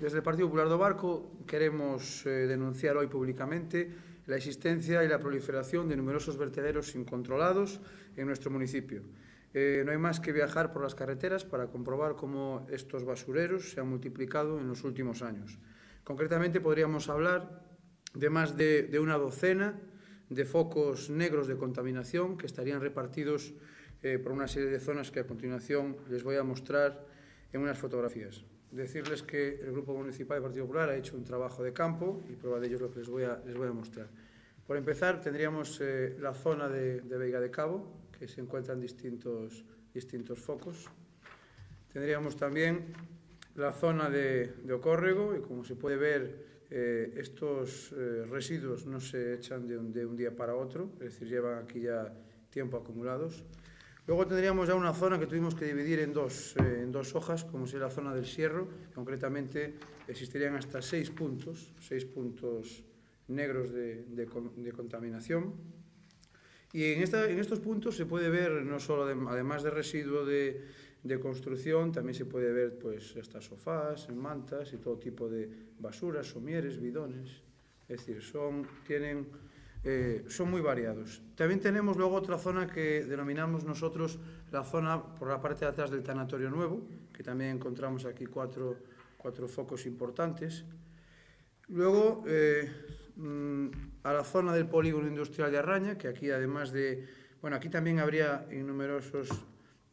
Desde el Partido Popular do Barco queremos eh, denunciar hoy públicamente la existencia y la proliferación de numerosos vertederos incontrolados en nuestro municipio. Eh, no hay más que viajar por las carreteras para comprobar cómo estos basureros se han multiplicado en los últimos años. Concretamente podríamos hablar de más de, una docena de focos negros de contaminación que estarían repartidos eh, por una serie de zonas que a continuación les voy a mostrar en unas fotografías decirles que el Grupo Municipal del Partido Popular ha hecho un trabajo de campo y prueba de ello es lo que les voy a, les voy a mostrar. Por empezar, tendríamos eh, la zona de, de Veiga de Cabo, que se encuentran distintos, distintos focos. Tendríamos también la zona de, de Ocórrego y como se puede ver, eh, estos eh, residuos no se echan de un, de un día para otro, es decir, llevan aquí ya tiempo acumulados. Luego tendríamos ya una zona que tuvimos que dividir en dos, eh, en dos hojas, como sería la zona del Sierro. Concretamente existirían hasta seis puntos, seis puntos negros de, de, de contaminación. Y en, esta, en, estos puntos se puede ver, no solo de, además de residuo de, construcción, también se puede ver pues, estas sofás, mantas y todo tipo de basuras, somieres, bidones. Es decir, son, tienen eh, son muy variados. También tenemos luego otra zona que denominamos nosotros la zona por la parte de atrás del tanatorio nuevo, que también encontramos aquí cuatro, cuatro focos importantes. Luego, eh, mm, a la zona del polígono industrial de Arraña, que aquí además de... Bueno, aquí también habría numerosos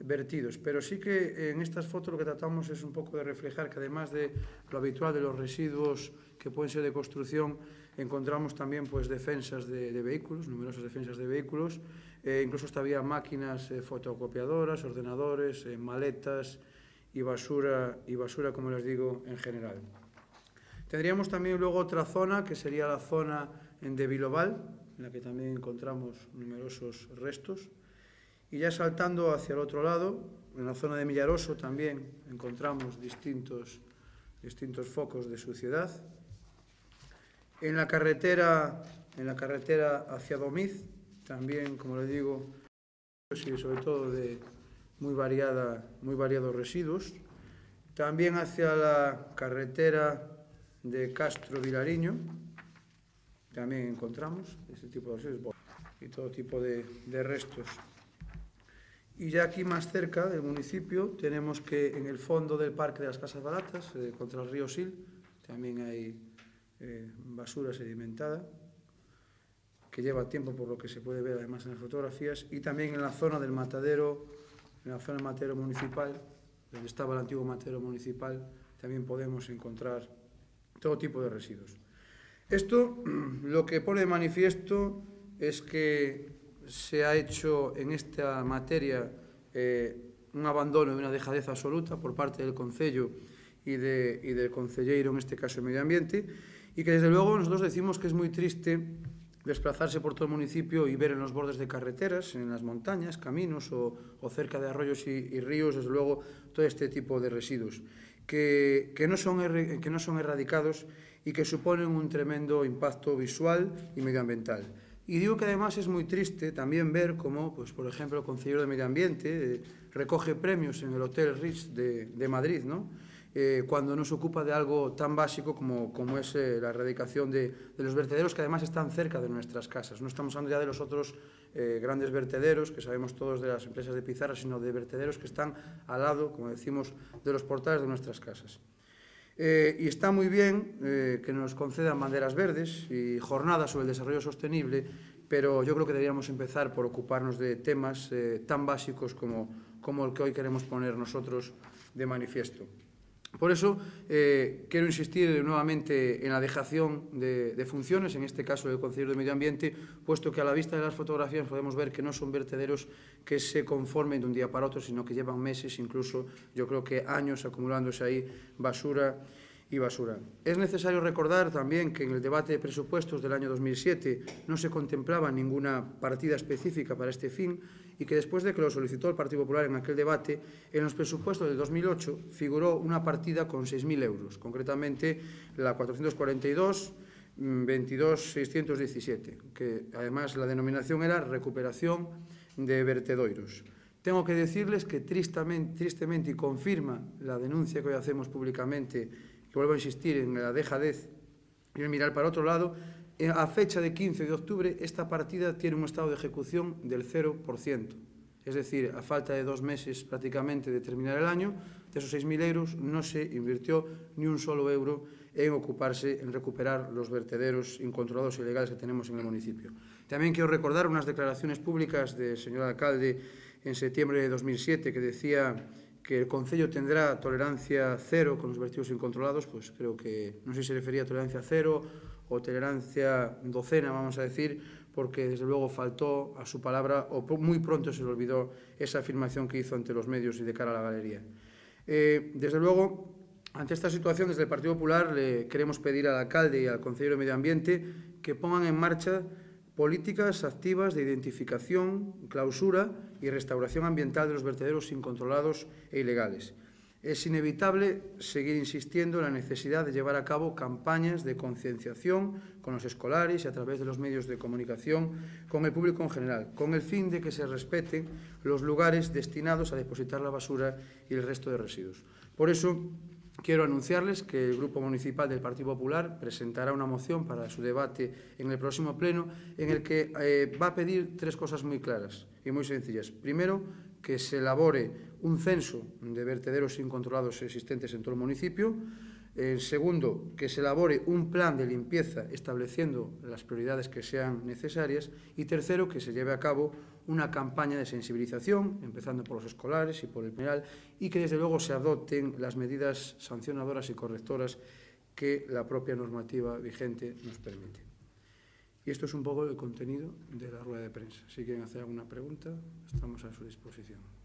vertidos, pero sí que en estas fotos lo que tratamos es un poco de reflejar que además de lo habitual de los residuos que pueden ser de construcción, encontramos también pues defensas de, de vehículos, numerosas defensas de vehículos, eh, incluso hasta había máquinas eh, fotocopiadoras, ordenadores, eh, maletas y basura, y basura, como les digo, en general. Tendríamos también luego otra zona, que sería la zona de Biloval, en la que también encontramos numerosos restos, Y ya saltando hacia el otro lado, en la zona de Millaroso también encontramos distintos, distintos focos de suciedad. En la carretera, en la carretera hacia Domiz, también, como le digo, y sobre todo de muy, variada, muy variados residuos. También hacia la carretera de Castro Vilariño, también encontramos este tipo de residuos y todo tipo de, de restos Y ya aquí más cerca del municipio tenemos que en el fondo del Parque de las Casas Baratas, eh, contra el río Sil, también hay eh, basura sedimentada, que lleva tiempo por lo que se puede ver además en las fotografías, y también en la zona del matadero, en la zona del matadero municipal, donde estaba el antiguo matadero municipal, también podemos encontrar todo tipo de residuos. Esto lo que pone de manifiesto es que se ha hecho en esta materia eh, un abandono e unha dejadez absoluta por parte del Concello y, de, y del Concelleiro, en este caso de Medio Ambiente, y que desde luego nosotros decimos que es muy triste desplazarse por todo el municipio y ver en los bordes de carreteras, en las montañas, caminos o, o cerca de arroyos y, y, ríos, desde luego, todo este tipo de residuos, que, que, no son er, que no son erradicados y que suponen un tremendo impacto visual y medioambiental. Y digo que además es muy triste también ver cómo, pues, por ejemplo, el Consejero de Medio Ambiente eh, recoge premios en el Hotel Ritz de, de Madrid, ¿no? Eh, cuando no se ocupa de algo tan básico como, como es eh, la erradicación de, de los vertederos que además están cerca de nuestras casas. No estamos hablando ya de los otros grandes vertederos que sabemos todos de las empresas de pizarra, sino de vertederos que están al lado, como decimos, de los portales de nuestras casas. Eh, y está muy bien eh, que nos concedan banderas verdes y jornadas sobre el desarrollo sostenible, pero yo creo que deberíamos empezar por ocuparnos de temas eh, tan básicos como, como el que hoy queremos poner nosotros de manifiesto. Por eso eh, quiero insistir nuevamente en la dejación de, funciones, en este caso del Consejero de Medio Ambiente, puesto que a la vista de las fotografías podemos ver que no son vertederos que se conformen de un día para otro, sino que llevan meses, incluso yo creo que años acumulándose ahí basura y basura. Es necesario recordar también que en el debate de presupuestos del año 2007 no se contemplaba ninguna partida específica para este fin y que después de que lo solicitó el Partido Popular en aquel debate, en los presupuestos del 2008 figuró una partida con 6.000 euros, concretamente la 442 22.617, que además la denominación era recuperación de vertedoiros. Tengo que decirles que tristemente, tristemente y confirma la denuncia que hoy hacemos públicamente que vuelvo a insistir en la dejadez y en mirar para otro lado, a fecha de 15 de octubre esta partida tiene un estado de ejecución del 0%. Es decir, a falta de dos meses prácticamente de terminar el año, de esos 6.000 euros no se invirtió ni un solo euro en ocuparse, en recuperar los vertederos incontrolados e ilegales que tenemos en el municipio. También quiero recordar unas declaraciones públicas del señor alcalde en septiembre de 2007 que decía que el Concello tendrá tolerancia cero con los vertidos incontrolados, pues creo que, no sé si se refería a tolerancia cero o tolerancia docena, vamos a decir, porque desde luego faltó a su palabra o muy pronto se le olvidó esa afirmación que hizo ante los medios y de cara a la galería. Eh, desde luego, ante esta situación, desde el Partido Popular le queremos pedir al alcalde y al Consejo de Medio Ambiente que pongan en marcha políticas activas de identificación, clausura y restauración ambiental de los vertederos incontrolados e ilegales es inevitable seguir insistiendo en la necesidad de llevar a cabo campañas de concienciación con los escolares y a través de los medios de comunicación con el público en general, con el fin de que se respeten los lugares destinados a depositar la basura y el resto de residuos. Por eso, quiero anunciarles que el Grupo Municipal del Partido Popular presentará una moción para su debate en el próximo pleno en el que eh, va a pedir tres cosas muy claras y muy sencillas. Primero, que se elabore un censo de vertederos incontrolados existentes en todo el municipio. En segundo, que se elabore un plan de limpieza estableciendo las prioridades que sean necesarias. Y tercero, que se lleve a cabo una campaña de sensibilización, empezando por los escolares y por el penal, y que desde luego se adopten las medidas sancionadoras y correctoras que la propia normativa vigente nos permite. Y esto es un poco el contenido de la rueda de prensa. Si quieren hacer alguna pregunta, estamos a su disposición.